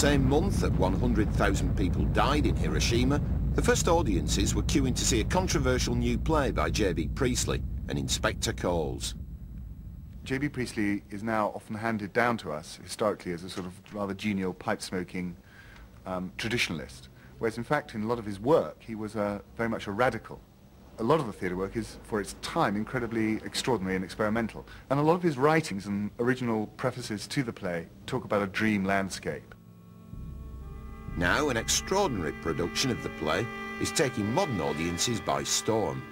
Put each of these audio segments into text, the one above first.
same month that 100,000 people died in Hiroshima, the first audiences were queuing to see a controversial new play by J.B. Priestley, An Inspector Calls. J.B. Priestley is now often handed down to us historically as a sort of rather genial, pipe-smoking um, traditionalist, whereas in fact in a lot of his work he was uh, very much a radical. A lot of the theatre work is, for its time, incredibly extraordinary and experimental. And a lot of his writings and original prefaces to the play talk about a dream landscape. Now an extraordinary production of the play is taking modern audiences by storm.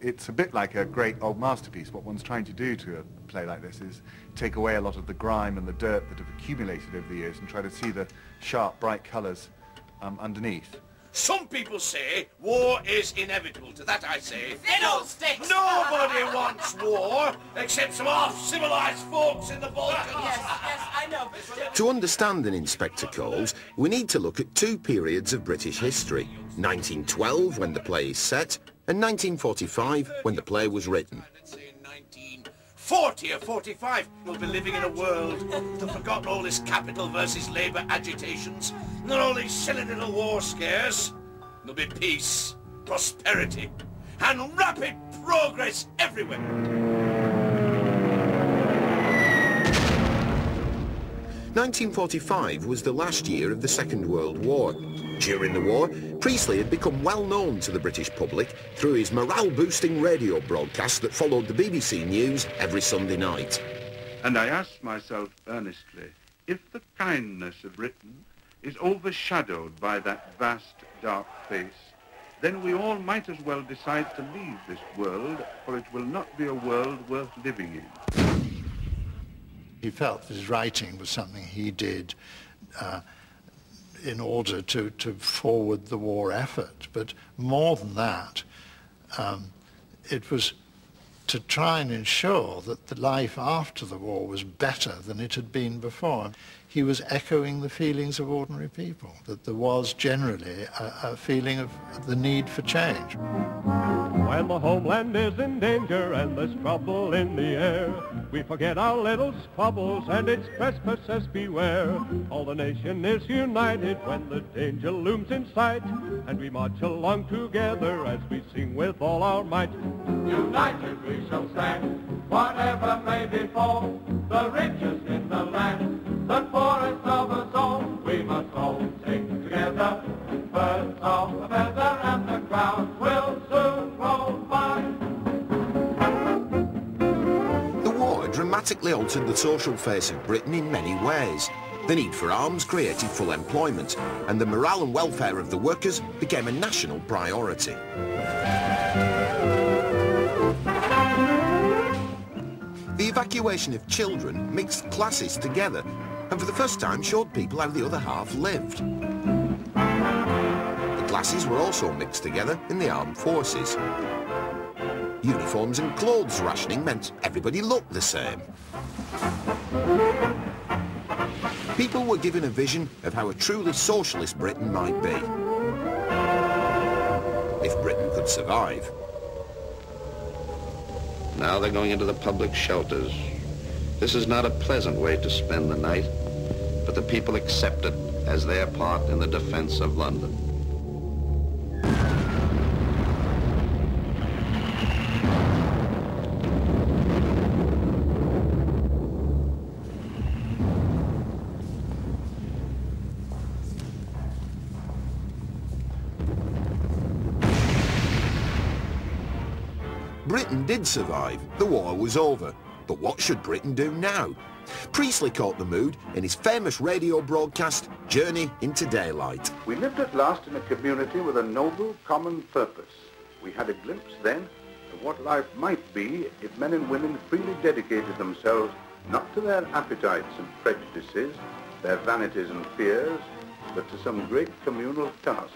It's a bit like a great old masterpiece. What one's trying to do to a play like this is take away a lot of the grime and the dirt that have accumulated over the years and try to see the sharp, bright colours um, underneath. Some people say war is inevitable. To that I say... Fiddlesticks! Nobody wants war, except some half-civilized folks in the Balkans. Yes, yes, I know. but... To understand an Inspector Calls, we need to look at two periods of British history. 1912, when the play is set, and 1945, when the play was written. 40 or 45 will be living in a world that forgotten all this capital versus labour agitations, not all these silly little war scares. There'll be peace, prosperity, and rapid progress everywhere. 1945 was the last year of the Second World War. During the war, Priestley had become well known to the British public through his morale-boosting radio broadcast that followed the BBC News every Sunday night. And I ask myself earnestly, if the kindness of Britain is overshadowed by that vast dark face, then we all might as well decide to leave this world, for it will not be a world worth living in. He felt that his writing was something he did uh, in order to, to forward the war effort. But more than that, um, it was to try and ensure that the life after the war was better than it had been before. He was echoing the feelings of ordinary people, that there was generally a, a feeling of the need for change. When the homeland is in danger and there's trouble in the air, we forget our little squabbles and its trespassers beware. All the nation is united when the danger looms in sight, and we march along together as we sing with all our might. United we shall stand, whatever may befall, the richest in the land, the poorest of us all, we must all sing together. Birds of a feather and the crowd will soon roll by. The war dramatically altered the social face of Britain in many ways. The need for arms created full employment, and the morale and welfare of the workers became a national priority. Evacuation of children mixed classes together, and for the first time showed people how the other half lived. The classes were also mixed together in the armed forces. Uniforms and clothes rationing meant everybody looked the same. People were given a vision of how a truly socialist Britain might be. If Britain could survive. Now they're going into the public shelters. This is not a pleasant way to spend the night, but the people accept it as their part in the defense of London. Britain did survive. The war was over. But what should Britain do now? Priestley caught the mood in his famous radio broadcast, Journey into Daylight. We lived at last in a community with a noble common purpose. We had a glimpse then of what life might be if men and women freely dedicated themselves not to their appetites and prejudices, their vanities and fears, but to some great communal task.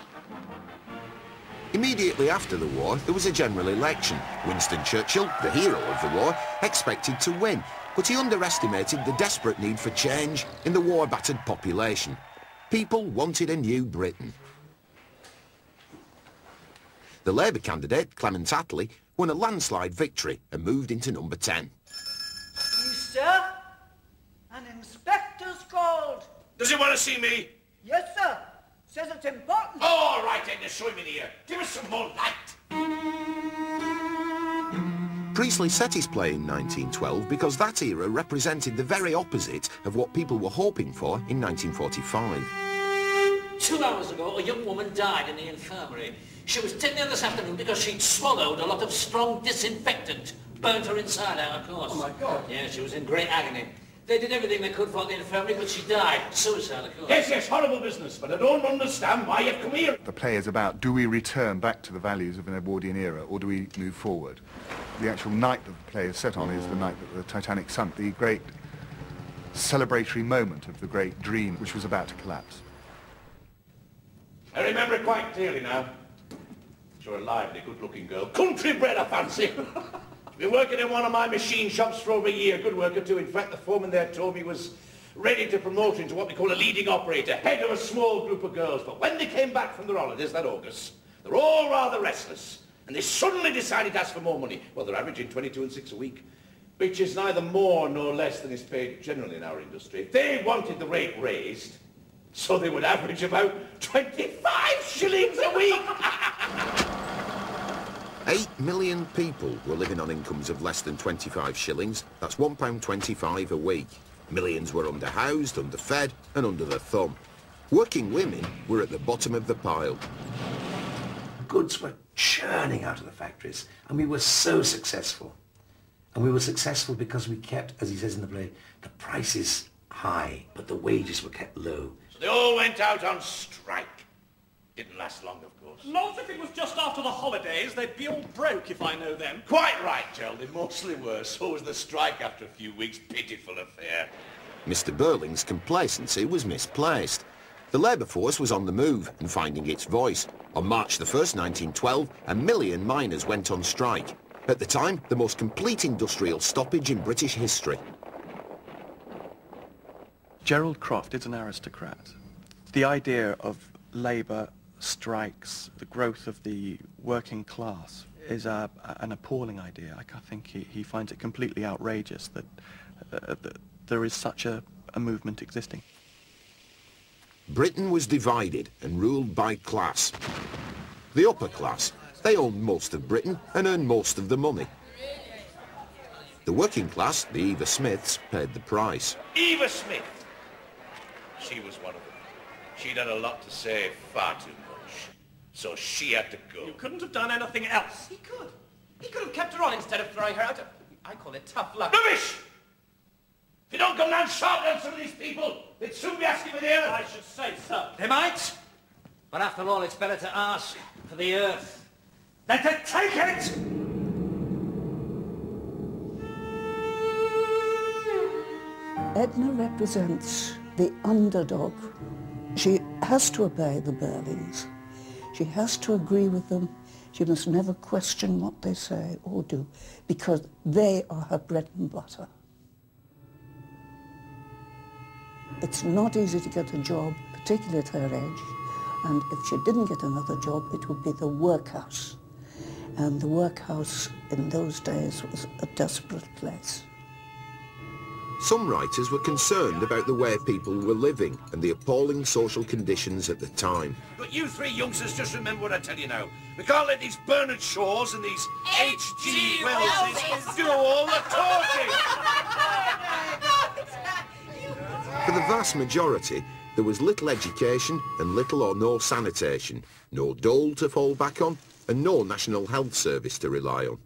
Immediately after the war, there was a general election. Winston Churchill, the hero of the war, expected to win, but he underestimated the desperate need for change in the war-battered population. People wanted a new Britain. The Labour candidate, Clement Attlee, won a landslide victory and moved into number 10. You, sir, an inspector's called. Does he want to see me? Yes, sir. Says it's important. Oh, all right, then, just show him in here. Uh, give us some more light. Priestley set his play in 1912 because that era represented the very opposite of what people were hoping for in 1945. Two hours ago, a young woman died in the infirmary. She was taken in this afternoon because she'd swallowed a lot of strong disinfectant. Burnt her inside out, of course. Oh, my God. Yeah, she was in great agony. They did everything they could for the infirmary, but she died. Suicide, of course. Yes, yes, horrible business, but I don't understand why you've come here. The play is about do we return back to the values of an Edwardian era or do we move forward? The actual night that the play is set on is the night that the Titanic sunk, the great celebratory moment of the great dream which was about to collapse. I remember it quite clearly now. You're a lively, good-looking girl. Country bred, I fancy. Been working in one of my machine shops for over a year. Good worker too. In fact, the foreman there told me he was ready to promote her into what we call a leading operator, head of a small group of girls. But when they came back from their holidays that August, they're all rather restless. And they suddenly decided to ask for more money. Well, they're averaging 22 and 6 a week, which is neither more nor less than is paid generally in our industry. They wanted the rate raised, so they would average about 25 shillings a week. Eight million people were living on incomes of less than 25 shillings. That's £1.25 a week. Millions were underhoused, underfed and under the thumb. Working women were at the bottom of the pile. Goods were churning out of the factories, and we were so successful. And we were successful because we kept, as he says in the play, the prices high, but the wages were kept low. So they all went out on strike. Didn't last long, of course. Not if it was just after the holidays. They'd be all broke if I know them. Quite right, Gerald. They mostly were. So was the strike after a few weeks. Pitiful affair. Mr Birling's complacency was misplaced. The labour force was on the move and finding its voice. On March the 1st, 1912, a million miners went on strike. At the time, the most complete industrial stoppage in British history. Gerald Croft is an aristocrat. The idea of labour, strikes, the growth of the working class is a, an appalling idea. I think he, he finds it completely outrageous that, uh, that there is such a, a movement existing. Britain was divided and ruled by class. The upper class, they owned most of Britain and earned most of the money. The working class, the Eva Smiths, paid the price. Eva Smith. She was one of them. She'd had a lot to say, far too much. So she had to go. You couldn't have done anything else. He could. He could have kept her on instead of throwing her out. I call it tough luck. Rubbish! If you don't come down sharp on some of these people, they'd soon be asking for the earth. I should say so. They might. But after all, it's better to ask for the earth than to take it! Edna represents the underdog. She has to obey the Birlings. She has to agree with them. She must never question what they say or do because they are her bread and butter. It's not easy to get a job, particularly at her age. And if she didn't get another job, it would be the workhouse. And the workhouse in those days was a desperate place. Some writers were concerned about the way people were living and the appalling social conditions at the time. But you three youngsters just remember what I tell you now. We can't let these Bernard Shaws and these H.G. Wellses do all the talking. For the vast majority, there was little education and little or no sanitation, no dole to fall back on, and no national health service to rely on.